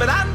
but I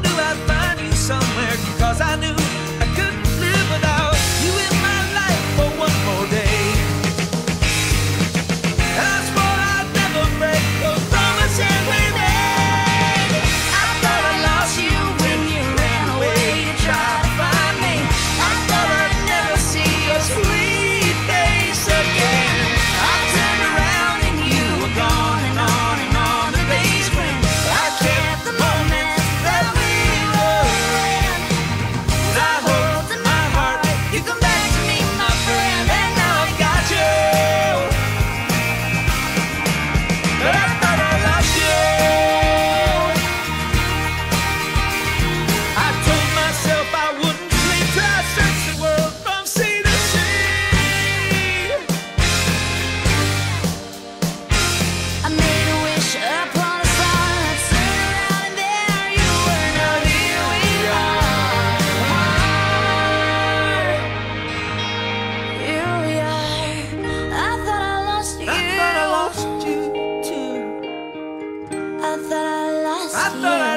I thought